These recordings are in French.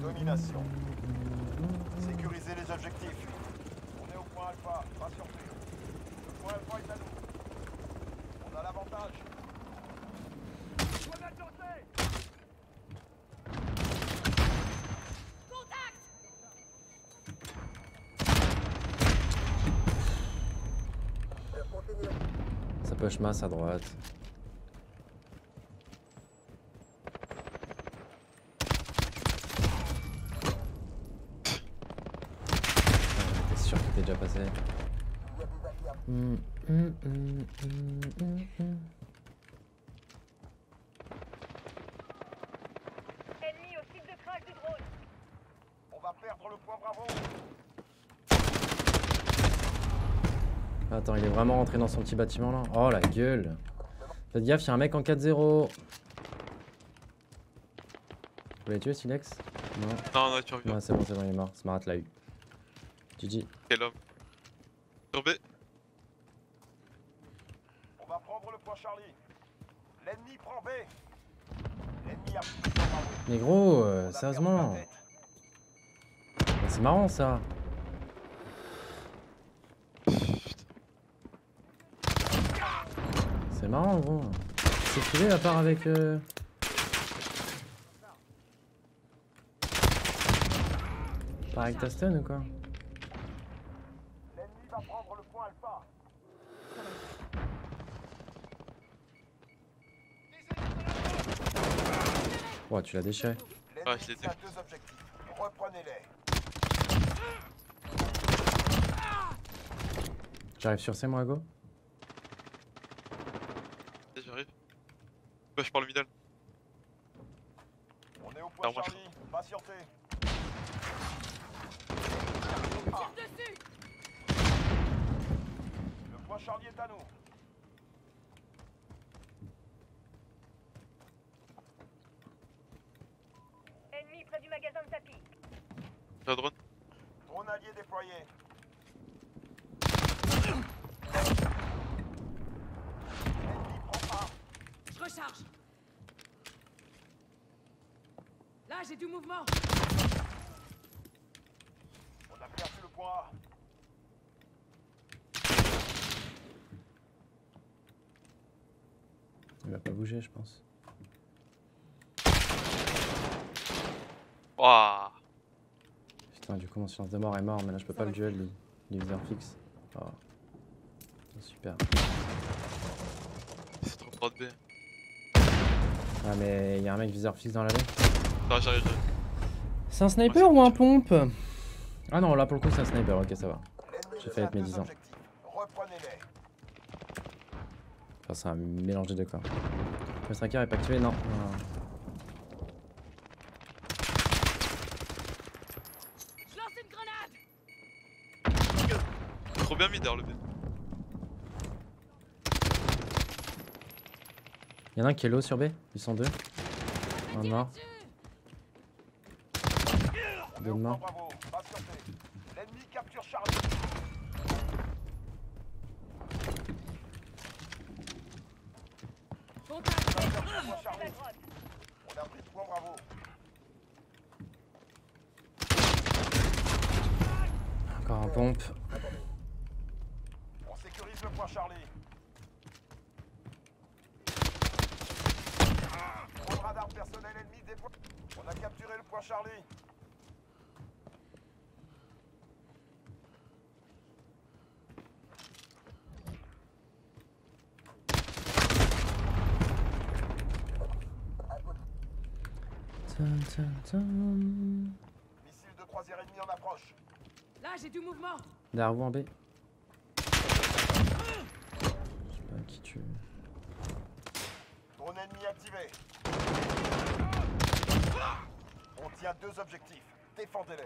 Domination. Sécuriser les objectifs. On est au point alpha, pas. Point est nous. On a l'avantage. Lancée Ça push masse à droite. Ennemi au site de crash du drone. On va perdre le point bravo. Attends, il est vraiment rentré dans son petit bâtiment là Oh la gueule Faites gaffe, il y a un mec en 4-0 Vous l'avez tué Silex? Non Non, non, tu reviens. Non, c'est bon, c'est bon, il est mort. Smart l'a eu. GG. Quel homme. Sur B. On va prendre le point Charlie. L'ennemi prend B. L'ennemi a. Mais gros, euh, sérieusement C'est marrant ça C'est marrant gros C'est privé à part avec euh... Pas avec ta stun ou quoi L'ennemi va prendre le point alpha. Ouais tu l'as déchiré Ouais, je l'ai a deux objectifs. Reprenez-les. J'arrive sur C moi go Vas-y, J'arrive. Ouais, je parle middle. On est au point je- Charlie. Patientez. Dessus Le point Charlie est à nous. Ennemi près du magasin de tapis. Un drone. Drone allié déployé. Prend. Je recharge. Là, j'ai du mouvement. On a perdu le point A. Il va pas bouger je pense Waouh. Putain du coup mon silence de mort est mort mais là je peux pas le duel lui. Il est viseur fixe. Oh. Super. C'est trop fort de B. Ah mais il y a un mec viseur fixe dans l'allée Non, j'arrive, j'arrive. C'est un sniper ou un pompe Ah non, là pour le coup c'est un sniper, ok ça va. J'ai failli a être médisant. deux objectifs. Reprenez-les. Enfin c'est un mélange des deux quoi. Le striker est pas activé Non. non. Je lance une grenade. Mid, d'ailleurs, le B. Il y en a un qui est low sur B, ils sont deux. Un mort, deux au de point mort. bravo. Patientez. L'ennemi capture Charlie. On a pris le point bravo. Encore un pompe. On sécurise le point Charlie. Drone radar personnel ennemi déployé. Capturé le point Charlie. Tum, tum, tum. Missile de croisière ennemi en approche. Là, j'ai du mouvement. Derrière vous en B. Je sais pas qui tu. Drone ennemi activé. On tient deux objectifs. Défendez-les.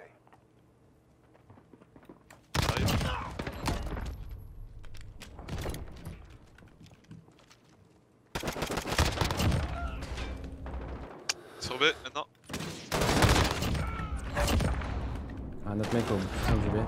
Sur B, maintenant. Un autre mec au fond B.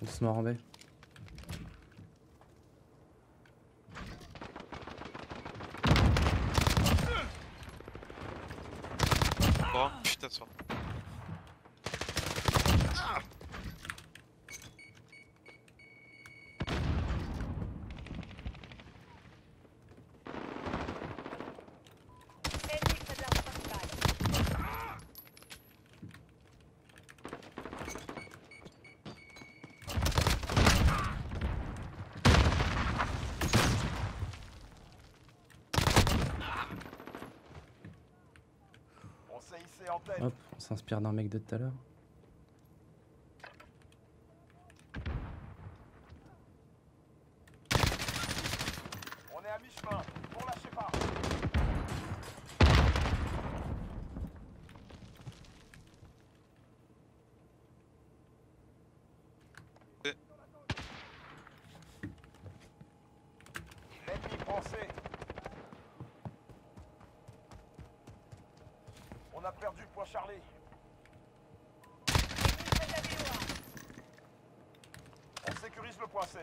sont tous morts en. Bon, putain de soir. Ennemi près de l'arme principale. On s'est hissé en tête. Hop, on s'inspire d'un mec de tout à l'heure. On est à mi-chemin. On lâchez pas. On a perdu point Charlie. On sécurise le point C.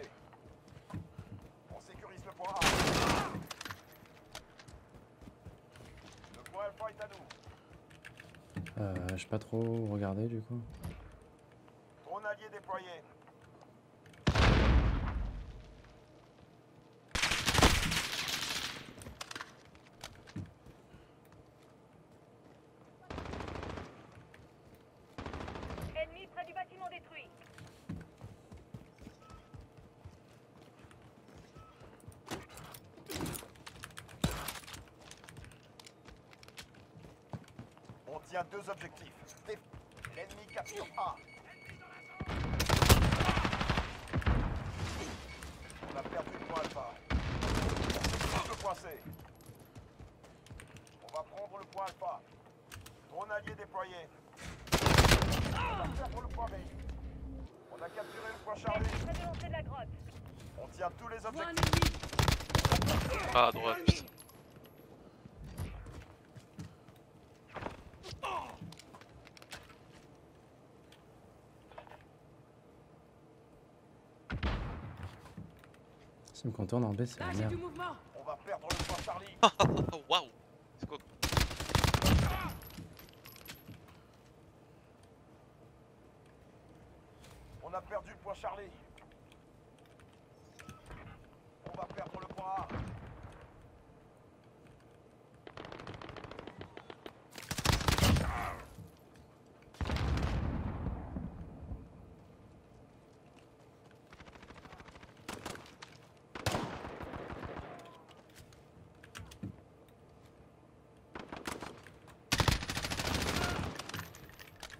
On sécurise le point A. Le point Alpha est à nous. Euh, je sais pas trop regarder du coup. Drone allié déployé. On tient deux objectifs. L'ennemi capture A. On a perdu le point Alpha. On sécurise le point C. On va prendre le point Alpha. Drone allié déployé. On va perdre le point B. On a capturé le point Charlie. On tient tous les objectifs. Ah, à droite, S'il me contourne en B, c'est la merde. du mouvement. On va perdre le point Charlie. Oh, waouh C'est quoi On a perdu le point Charlie. On va perdre le point A.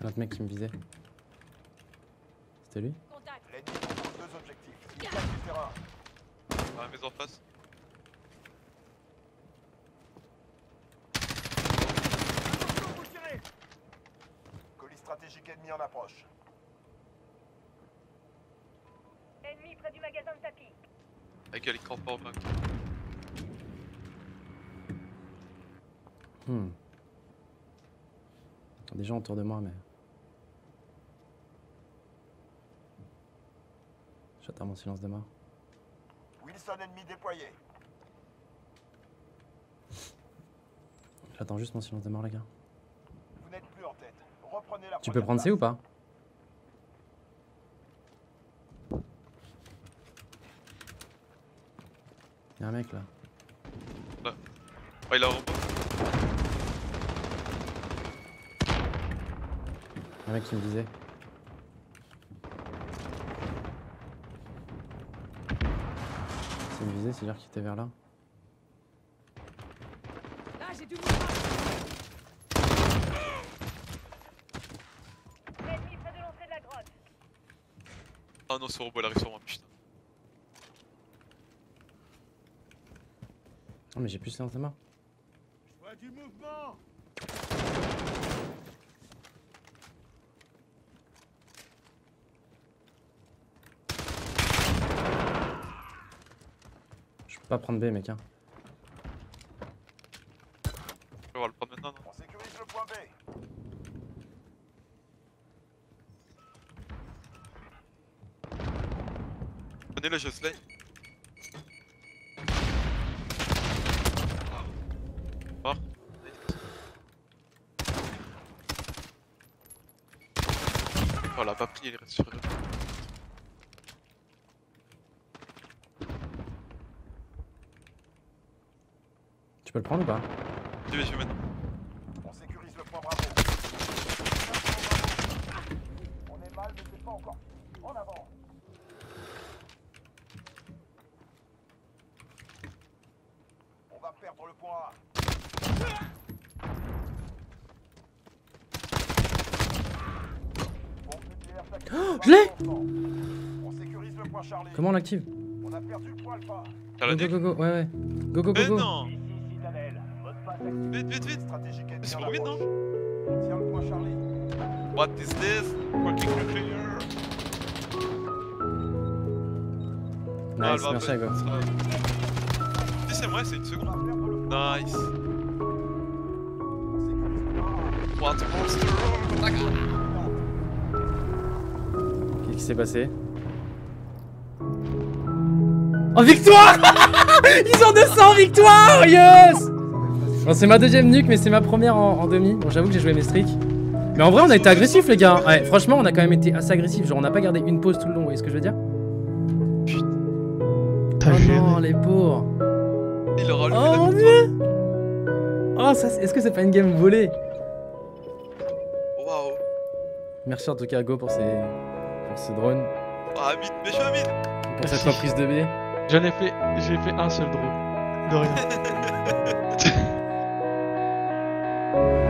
L'autre mec qui me visait. C'était lui Contact. L'ennemi deux objectifs. Gagne du terrain. Dans la maison en face. Attention, vous tirez Colis stratégique ennemi en approche. Ennemi près du magasin de tapis. Avec les crampons en main. Hmm. Des gens autour de moi, mais. J'attends mon silence de mort. Wilson ennemi déployé. J'attends juste mon silence de mort, les gars. Vous n'êtes plus en tête. Reprenez la Tu peux prendre C ou pas? Y'a un mec là. Ah, il a un robot. Un mec qui me disait. me visait, c'est-à-dire qu'il était vers là. Là, j'ai du L'ennemi près de l'entrée de la grotte. Ah non, ce robot, il arrive sur moi, putain. Non, mais j'ai plus de lance à main. Je vois du mouvement pas prendre B, mec. Hein. On va le prendre maintenant, non On sécurise le point B. Prenez le Jocelyn. Mort. Oh, on l'a pas pris, il reste sur eux. Peux le prendre ou pas je vais maintenant. On sécurise le point Bravo. On est mal, mais c'est pas encore. En avant. On va perdre le point A. Tactique. je l'ai On sécurise le point Charlie. Comment on l'active On a perdu le point Alpha. T'as Go go go go, ouais ouais. Go go go Mais go. non Vite, vite, vite. C'est en pour vite, non tient le point Charlie. What is this? Fucking nuclear Ah, Nice, va merci à go. Si c'est vrai, c'est une On seconde. Nice. What monster Qu'est-ce qui s'est passé? Oh victoire! Ils ont 200 victoires Yes Bon c'est ma deuxième nuque mais c'est ma première en, en demi. Bon j'avoue que j'ai joué mes streaks. Mais en vrai on a été agressifs les gars. Ouais franchement on a quand même été assez agressifs. Genre on n'a pas gardé une pause tout le long, vous voyez ce que je veux dire Oh non les pauvres Il aura Oh mon dieu Oh ça c'est- est-ce que c'est pas une game volée Waouh. Merci en tout cas Go pour ces pour ce drone, Ah, mid, mais je suis mid. pour cette reprise de B. J'en ai fait, j'ai fait un seul drone. De rien. thank you